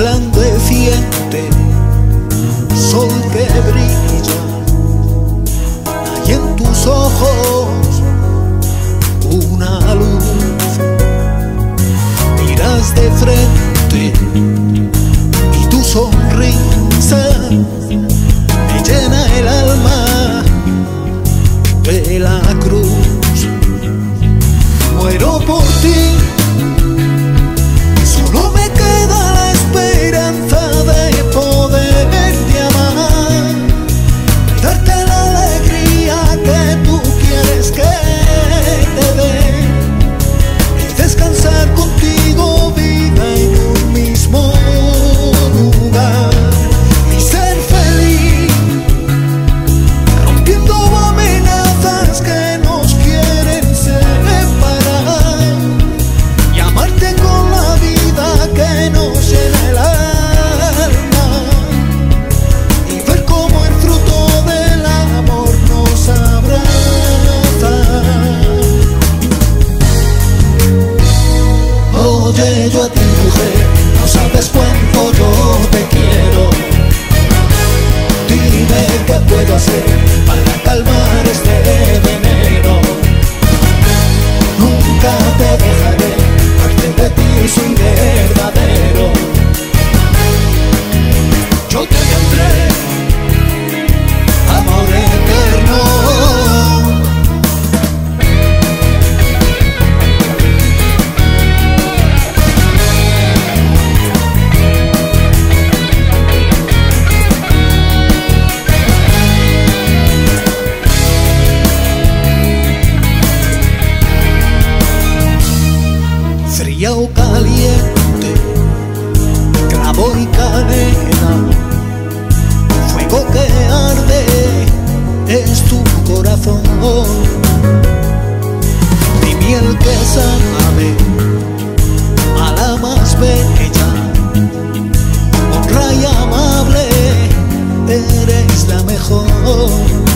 resplandeciente, yo a ti mujer, no sabes cuánto yo te quiero. Dime qué puedo hacer fría o caliente, clavo y canela, fuego que arde es tu corazón, mi miel que sabe a la más bella, honra y amable, eres la mejor.